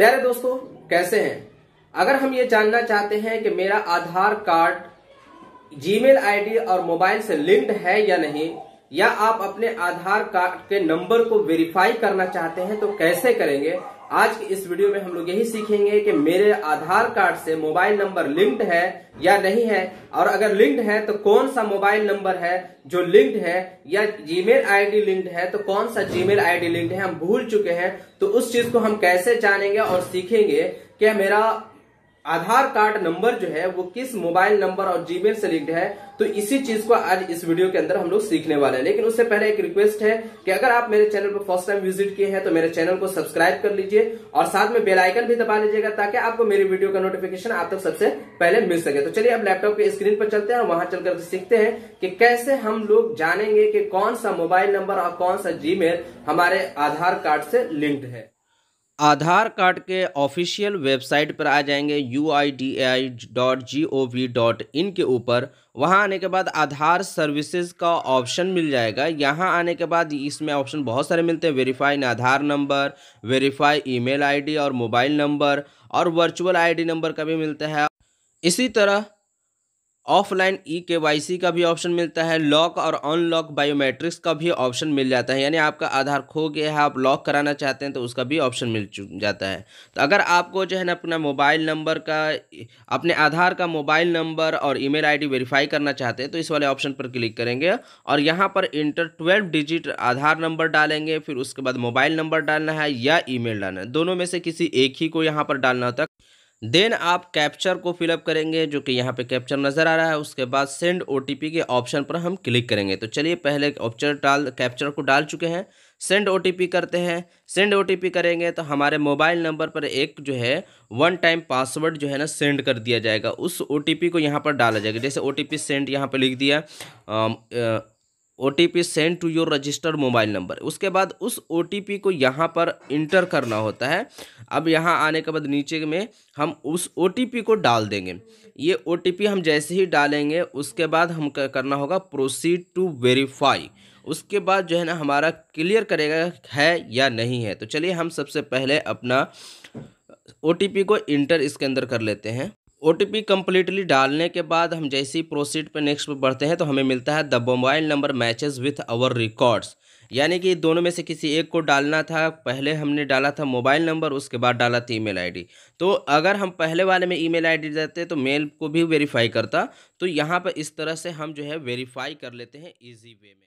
प्यारे दोस्तों, कैसे हैं? अगर हम ये जानना चाहते हैं कि मेरा आधार कार्ड जीमेल आईडी और मोबाइल से लिंक्ड है या नहीं या आप अपने आधार कार्ड के नंबर को वेरीफाई करना चाहते हैं तो कैसे करेंगे? आज की इस वीडियो में हम लोग यही सीखेंगे कि मेरे आधार कार्ड से मोबाइल नंबर लिंक्ड है या नहीं है, और अगर लिंक्ड है तो कौन सा मोबाइल नंबर है जो लिंक्ड है, या जीमेल आईडी लिंक्ड है तो कौन सा जीमेल आईडी लिंक्ड है, हम भूल चुके हैं तो उस चीज़ को हम कैसे जानेंगे और सीखेंगे कि मेरा आधार कार्ड नंबर जो है, वो किस मोबाइल नंबर और जीमेल से लिंक्ड है तो इसी चीज़ को आज इस वीडियो के अंदर हम लोग सीखने वाले हैं। लेकिन उससे पहले एक रिक्वेस्ट है कि अगर आप मेरे चैनल पर फ़र्स्ट टाइम विज़िट किए हैं तो मेरे चैनल को सब्सक्राइब कर लीजिए और साथ में बेल आइकन भी दबा लीजिएगा, ताकि आपको मेरी वीडियो का नोटिफिकेशन आप तक सबसे पहले मिल सके। तो चलिए अब लैपटॉप के स्क्रीन पर चलते हैं और वहाँ चलकर सीखते हैं कि कैसे हम लोग जानेंगे कि कौन सा मोबाइल नंबर और कौन सा जीमेल हमारे आधार कार्ड से लिंक्ड है। आधार कार्ड के ऑफिशियल वेबसाइट पर आ जाएँगे U I D A I dot G O V dot in ऊपर। वहाँ आने के बाद आधार सर्विसेज़ का ऑप्शन मिल जाएगा। यहाँ आने के बाद इसमें ऑप्शन बहुत सारे मिलते हैं। Verify Aadhaar number, verify email ID और मोबाइल नंबर और वर्चुअल आईडी नंबर का भी मिलता है। इसी तरह ऑफलाइन ई के वाई सी का भी ऑप्शन मिलता है, लॉक और अनलॉक बायोमेट्रिक्स का भी ऑप्शन मिल जाता है। यानी आपका आधार खो गया है, आप लॉक कराना चाहते हैं तो उसका भी ऑप्शन मिल जाता है। तो अगर आपको जो है ना अपना मोबाइल नंबर का, अपने आधार का मोबाइल नंबर और ईमेल आईडी वेरीफाई करना चाहते हैं तो इस वाले ऑप्शन पर क्लिक करेंगे और यहाँ पर enter twelve digit Aadhaar number डालेंगे, फिर उसके बाद मोबाइल नंबर डालना है या ई डालना है। दोनों में से किसी एक ही को यहाँ पर डालना होता है। देन आप कैप्चर को फिलअप करेंगे, जो कि यहाँ पे कैप्चर नज़र आ रहा है। उसके बाद सेंड ओटीपी के ऑप्शन पर हम क्लिक करेंगे। तो चलिए, पहले ऑप्शन डाल, कैप्चर को डाल चुके हैं। सेंड ओटीपी करते हैं। सेंड ओटीपी करेंगे तो हमारे मोबाइल नंबर पर एक जो है, वन टाइम पासवर्ड जो है ना, सेंड कर दिया जाएगा। उस ओटीपी को यहाँ पर डाला जाएगा। जैसे ओटीपी सेंड यहाँ पर लिख दिया O T P send to your registered mobile number. उसके बाद उस ओ टी पी को यहाँ पर इंटर करना होता है। अब यहाँ आने के बाद नीचे में हम उस ओ टी पी को डाल देंगे। ये पी हम जैसे ही डालेंगे, उसके बाद हम करना होगा? प्रोसीड टू वेरीफाई उसके बाद जो है ना, हमारा क्लियर करेगा है या नहीं है। तो चलिए हम सबसे पहले अपना ओ टी पी को इंटर इसके अंदर कर लेते हैं। ओ टी पी कम्प्लीटली डालने के बाद हम जैसे ही प्रोसीड पे नेक्स्ट पे बढ़ते हैं तो हमें मिलता है the mobile number matches with our records. यानी कि दोनों में से किसी एक को डालना था, पहले हमने डाला था मोबाइल नंबर, उसके बाद डाला था ईमेल आईडी। तो अगर हम पहले वाले में ईमेल आईडी देते तो मेल को भी वेरीफाई करता। तो यहाँ पर इस तरह से हम जो है वेरीफाई कर लेते हैं ईजी वे में।